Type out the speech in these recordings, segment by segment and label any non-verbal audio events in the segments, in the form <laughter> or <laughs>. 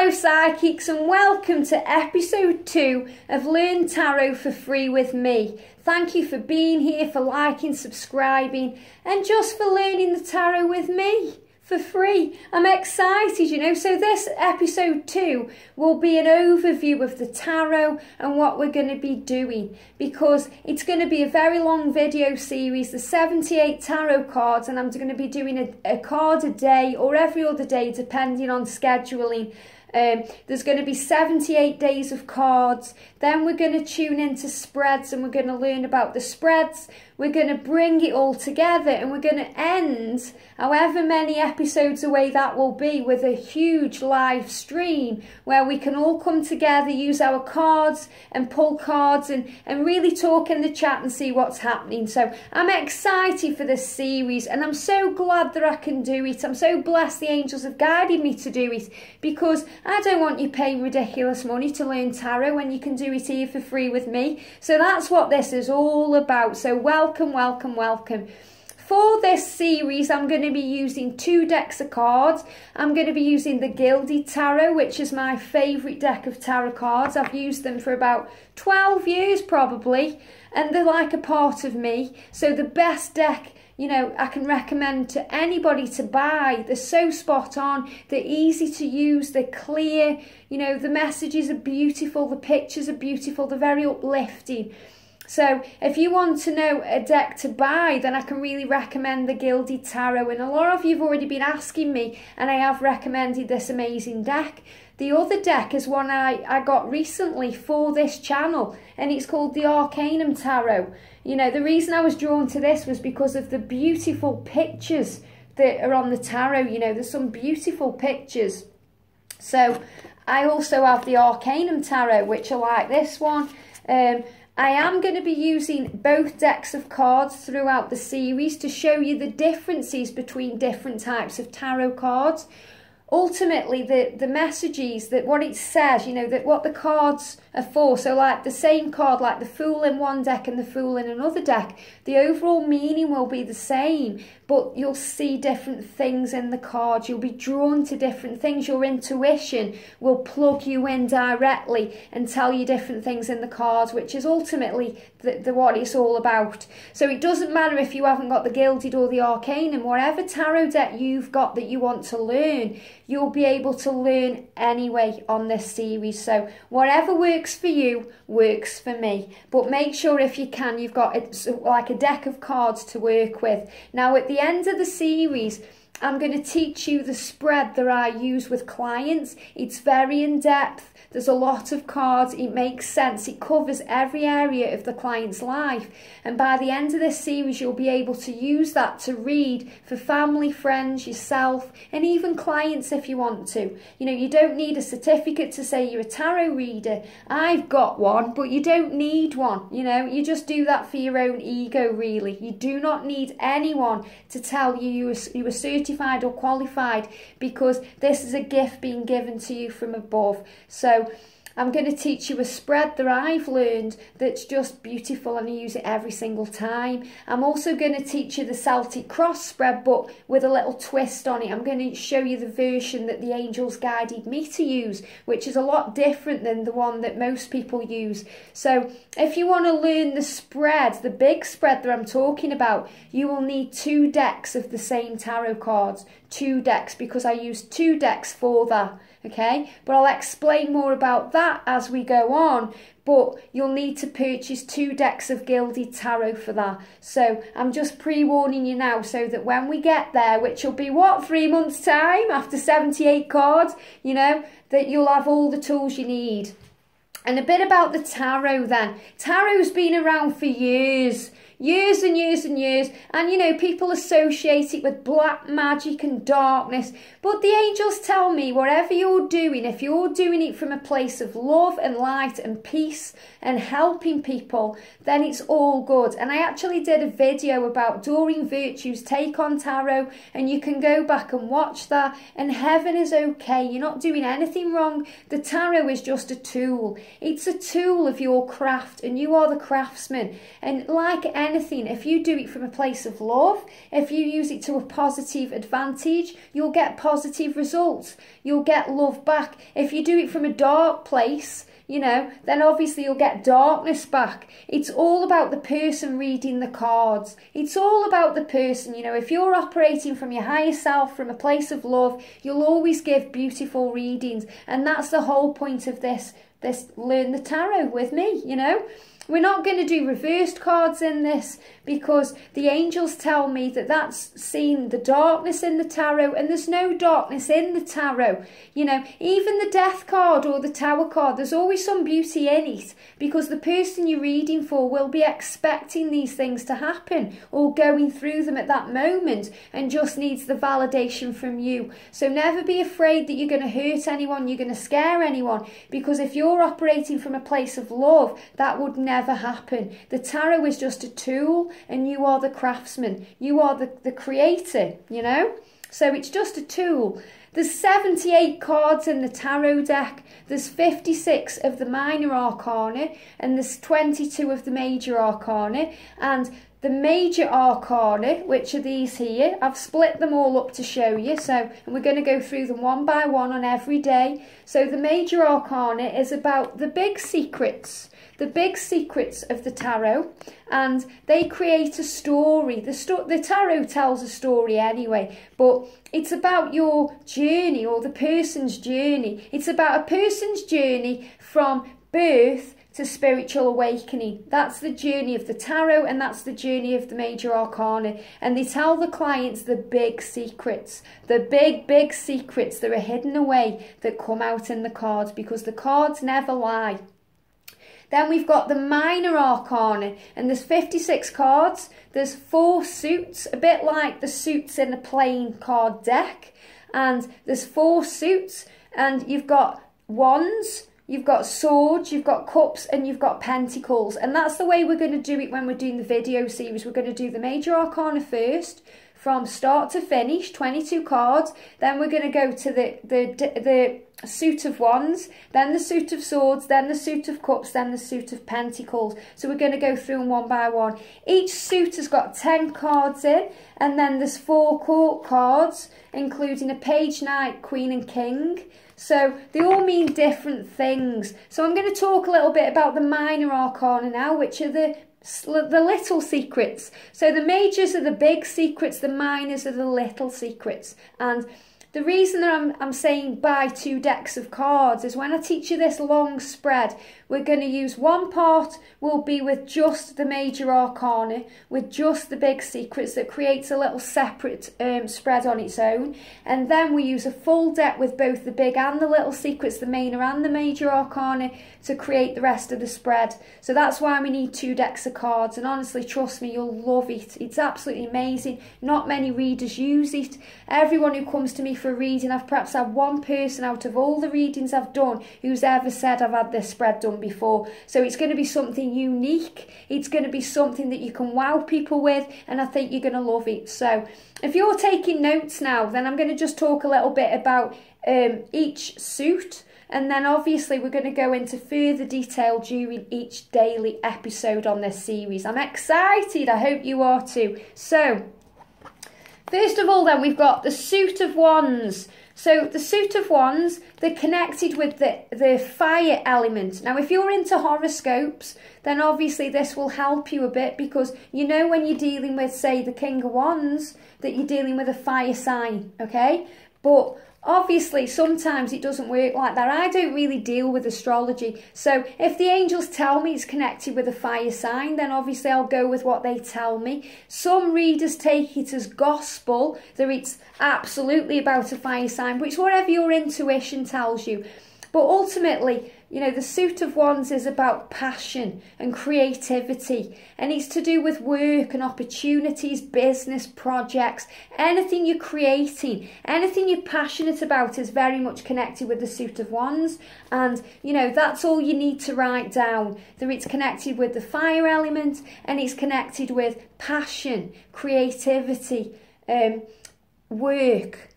Hello Psychics and welcome to episode 2 of Learn Tarot for Free with me. Thank you for being here, for liking, subscribing and just for learning the tarot with me for free. I'm excited, you know. So this episode 2 will be an overview of the tarot and what we're going to be doing because it's going to be a very long video series, the 78 tarot cards and I'm going to be doing a, a card a day or every other day depending on scheduling um, there's going to be 78 days of cards. Then we're going to tune into spreads and we're going to learn about the spreads. We're going to bring it all together and we're going to end, however many episodes away that will be, with a huge live stream where we can all come together, use our cards and pull cards and, and really talk in the chat and see what's happening. So I'm excited for this series and I'm so glad that I can do it. I'm so blessed the angels have guided me to do it because I don't want you paying ridiculous money to learn tarot when you can do it here for free with me. So that's what this is all about. So welcome, welcome, welcome. Welcome. For this series, I'm going to be using two decks of cards. I'm going to be using the Gilded Tarot, which is my favourite deck of tarot cards. I've used them for about 12 years probably, and they're like a part of me. So the best deck you know, I can recommend to anybody to buy. They're so spot on, they're easy to use, they're clear, you know, the messages are beautiful, the pictures are beautiful, they're very uplifting. So if you want to know a deck to buy, then I can really recommend the Gilded Tarot. And a lot of you have already been asking me, and I have recommended this amazing deck. The other deck is one I, I got recently for this channel, and it's called the Arcanum Tarot. You know, the reason I was drawn to this was because of the beautiful pictures that are on the tarot. You know, there's some beautiful pictures. So I also have the Arcanum Tarot, which are like this one. Um, I am going to be using both decks of cards throughout the series to show you the differences between different types of tarot cards. Ultimately the the messages that what it says you know that what the cards are for. so like the same card like the fool in one deck and the fool in another deck the overall meaning will be the same but you'll see different things in the cards you'll be drawn to different things your intuition will plug you in directly and tell you different things in the cards which is ultimately the, the what it's all about so it doesn't matter if you haven't got the gilded or the arcanum whatever tarot deck you've got that you want to learn you'll be able to learn anyway on this series. So whatever works for you works for me. But make sure if you can, you've got a, like a deck of cards to work with. Now at the end of the series, I'm going to teach you the spread that I use with clients. It's very in depth. There's a lot of cards. It makes sense. It covers every area of the client's life. And by the end of this series, you'll be able to use that to read for family, friends, yourself, and even clients if you want to. You know, you don't need a certificate to say you're a tarot reader. I've got one, but you don't need one. You know, you just do that for your own ego, really. You do not need anyone to tell you you are, you are certified or qualified because this is a gift being given to you from above. So I'm going to teach you a spread that I've learned that's just beautiful and I use it every single time. I'm also going to teach you the Celtic cross spread but with a little twist on it. I'm going to show you the version that the angels guided me to use which is a lot different than the one that most people use. So if you want to learn the spread, the big spread that I'm talking about, you will need two decks of the same tarot cards. Two decks because I use two decks for that okay? But I'll explain more about that as we go on. But you'll need to purchase two decks of Gilded Tarot for that. So I'm just pre-warning you now so that when we get there, which will be what, three months time after 78 cards, you know, that you'll have all the tools you need. And a bit about the tarot then. Tarot's been around for years years and years and years. And you know, people associate it with black magic and darkness. But the angels tell me, whatever you're doing, if you're doing it from a place of love and light and peace and helping people, then it's all good. And I actually did a video about Doreen Virtue's take on tarot, and you can go back and watch that. And heaven is okay. You're not doing anything wrong. The tarot is just a tool. It's a tool of your craft, and you are the craftsman. And like any anything, if you do it from a place of love, if you use it to a positive advantage, you'll get positive results. You'll get love back. If you do it from a dark place, you know, then obviously you'll get darkness back. It's all about the person reading the cards. It's all about the person, you know, if you're operating from your higher self, from a place of love, you'll always give beautiful readings. And that's the whole point of this, this Learn the Tarot with me, you know. We're not going to do reversed cards in this because the angels tell me that that's seen the darkness in the tarot and there's no darkness in the tarot. You know, even the death card or the tower card, there's always some beauty in it because the person you're reading for will be expecting these things to happen or going through them at that moment and just needs the validation from you. So never be afraid that you're going to hurt anyone, you're going to scare anyone because if you're operating from a place of love, that would never never happen. The tarot is just a tool and you are the craftsman. You are the, the creator, you know? So it's just a tool. There's 78 cards in the tarot deck. There's 56 of the minor arcana and there's 22 of the major arcana. And the major arcana, which are these here, I've split them all up to show you. So, and we're going to go through them one by one on every day. So the major arcana is about the big secrets the big secrets of the tarot and they create a story. The, sto- the tarot tells a story anyway, but it's about your journey or the person's journey. It's about a person's journey from birth to spiritual awakening. That's the journey of the tarot and that's the journey of the major arcana. And they tell the clients the big secrets, the big, big secrets that are hidden away that come out in the cards because the cards never lie. Then we've got the minor arcana, and there's 56 cards. There's four suits, a bit like the suits in a playing card deck. And there's four suits, and you've got wands, you've got swords, you've got cups, and you've got pentacles. And that's the way we're going to do it when we're doing the video series. We're going to do the major arcana first, from start to finish, 22 cards. Then we're going to go to the, the, the suit of wands, then the suit of swords, then the suit of cups, then the suit of pentacles. So we're going to go through them one by one. Each suit has got 10 cards in, and then there's four court cards, including a page knight, queen and king. So they all mean different things. So I'm going to talk a little bit about the minor arcana now, which are the the little secrets. So the majors are the big secrets, the minors are the little secrets. And the reason that I'm, I'm saying buy two decks of cards is when I teach you this long spread, we're going to use one part will be with just the major arcana, with just the big secrets that creates a little separate um, spread on its own. And then we use a full deck with both the big and the little secrets, the minor and the major arcana, to create the rest of the spread. So that's why we need two decks of cards. And honestly, trust me, you'll love it. It's absolutely amazing. Not many readers use it. Everyone who comes to me for a reading. I've perhaps had one person out of all the readings I've done who's ever said I've had this spread done before. So it's going to be something unique. It's going to be something that you can wow people with, and I think you're going to love it. So if you're taking notes now, then I'm going to just talk a little bit about um, each suit. And then obviously we're going to go into further detail during each daily episode on this series. I'm excited. I hope you are too. So First of all, then, we've got the suit of wands. So the suit of wands, they're connected with the, the fire element. Now, if you're into horoscopes, then obviously this will help you a bit because you know when you're dealing with, say, the king of wands, that you're dealing with a fire sign, okay? But Obviously, sometimes it doesn't work like that. I don't really deal with astrology. So if the angels tell me it's connected with a fire sign, then obviously I'll go with what they tell me. Some readers take it as gospel, that it's absolutely about a fire sign, but it's whatever your intuition tells you. But ultimately, you know, the suit of wands is about passion and creativity, and it's to do with work and opportunities, business projects, anything you're creating, anything you're passionate about is very much connected with the suit of wands. And you know, that's all you need to write down that it's connected with the fire element and it's connected with passion, creativity, um, work,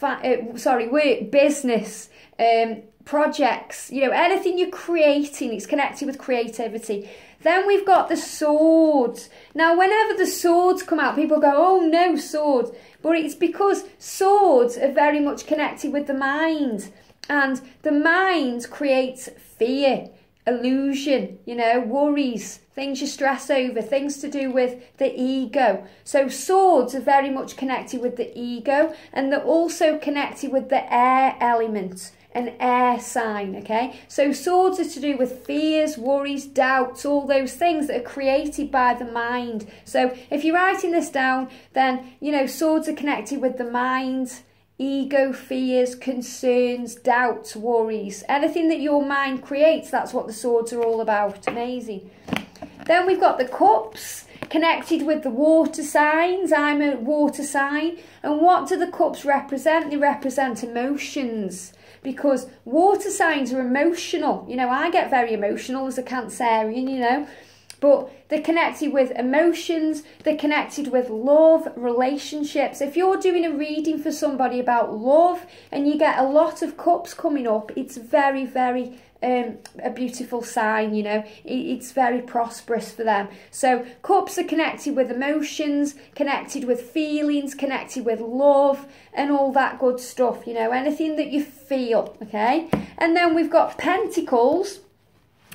uh, sorry, work, business. Um, projects, you know, anything you're creating, it's connected with creativity. Then we've got the swords. Now, whenever the swords come out, people go, oh no, swords. But it's because swords are very much connected with the mind. And the mind creates fear, illusion, you know, worries, things you stress over, things to do with the ego. So swords are very much connected with the ego and they're also connected with the air element an air sign, okay? So swords are to do with fears, worries, doubts, all those things that are created by the mind. So if you're writing this down, then, you know, swords are connected with the mind, ego, fears, concerns, doubts, worries. Anything that your mind creates, that's what the swords are all about. Amazing. Then we've got the cups connected with the water signs. I'm a water sign. And what do the cups represent? They represent emotions because water signs are emotional. You know, I get very emotional as a Cancerian, you know, but they're connected with emotions, they're connected with love, relationships. If you're doing a reading for somebody about love and you get a lot of cups coming up, it's very, very um, a beautiful sign, you know, it's very prosperous for them. So, cups are connected with emotions, connected with feelings, connected with love, and all that good stuff, you know, anything that you feel, okay? And then we've got pentacles,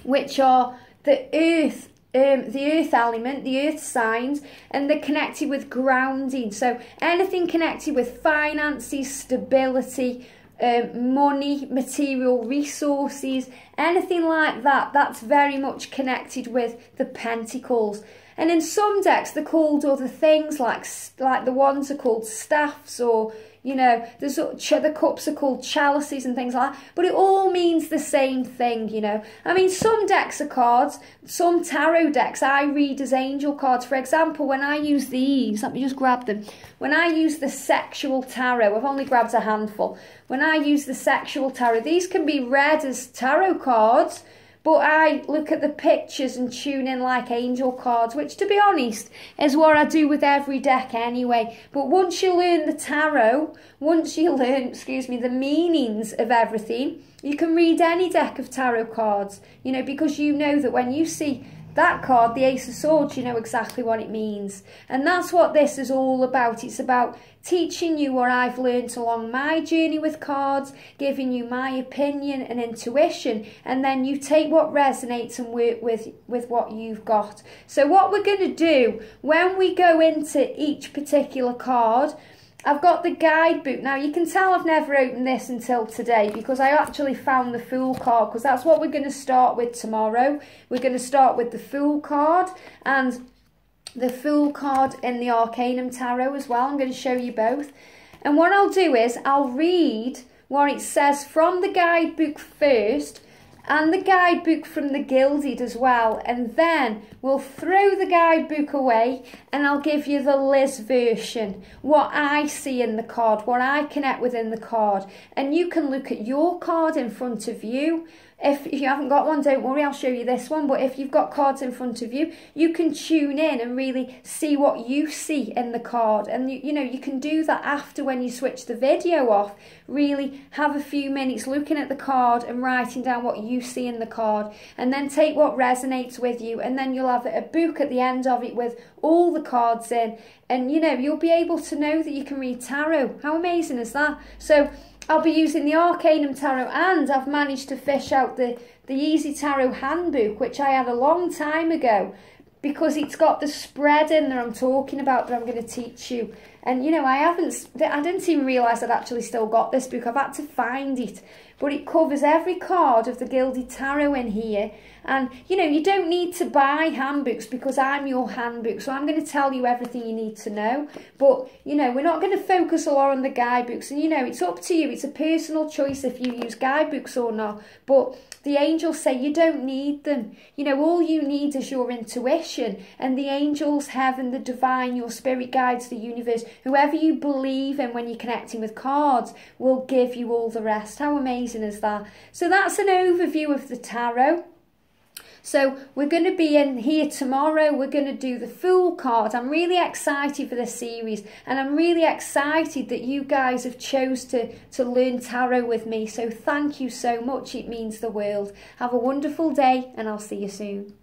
which are the earth um, the earth element, the earth signs, and they're connected with grounding. So anything connected with finances, stability, um, money, material resources, anything like that, that's very much connected with the pentacles. And in some decks, they're called other things, like like the wands are called staffs or you know, there's the cups are called chalices and things like that, but it all means the same thing, you know. I mean, some decks are cards, some tarot decks I read as angel cards. For example, when I use these, let me just grab them. When I use the sexual tarot, I've only grabbed a handful. When I use the sexual tarot, these can be read as tarot cards but I look at the pictures and tune in like angel cards, which to be honest is what I do with every deck anyway. But once you learn the tarot, once you <laughs> learn, excuse me, the meanings of everything, you can read any deck of tarot cards, you know, because you know that when you see that card, the Ace of Swords, you know exactly what it means. And that's what this is all about. It's about teaching you what I've learned along my journey with cards, giving you my opinion and intuition, and then you take what resonates and work with, with what you've got. So what we're going to do when we go into each particular card, I've got the guidebook. Now, you can tell I've never opened this until today because I actually found the Fool card because that's what we're going to start with tomorrow. We're going to start with the Fool card and the Fool card in the Arcanum Tarot as well. I'm going to show you both. And what I'll do is I'll read what it says from the guidebook first and the guidebook from the Gilded as well. And then we'll throw the guidebook away and I'll give you the Liz version, what I see in the card, what I connect with in the card. And you can look at your card in front of you if, if you haven't got one, don't worry, I'll show you this one. But if you've got cards in front of you, you can tune in and really see what you see in the card. And, you, you know, you can do that after when you switch the video off. Really have a few minutes looking at the card and writing down what you see in the card. And then take what resonates with you. And then you'll have a book at the end of it with all the cards in. And, you know, you'll be able to know that you can read tarot. How amazing is that? So, I'll be using the Arcanum Tarot and I've managed to fish out the, the Easy Tarot Handbook, which I had a long time ago because it's got the spread in there I'm talking about that I'm going to teach you. And, you know, I haven't, I didn't even realise I'd actually still got this book. I've had to find it. But it covers every card of the Gilded Tarot in here. And, you know, you don't need to buy handbooks because I'm your handbook. So I'm going to tell you everything you need to know. But, you know, we're not going to focus a lot on the guidebooks. And, you know, it's up to you. It's a personal choice if you use guidebooks or not. But the angels say you don't need them. You know, all you need is your intuition. And the angels, heaven, the divine, your spirit guides, the universe, whoever you believe in when you're connecting with cards will give you all the rest. How amazing is that? So that's an overview of the tarot. So we're going to be in here tomorrow. We're going to do the Fool card. I'm really excited for this series and I'm really excited that you guys have chose to, to learn tarot with me. So thank you so much. It means the world. Have a wonderful day and I'll see you soon.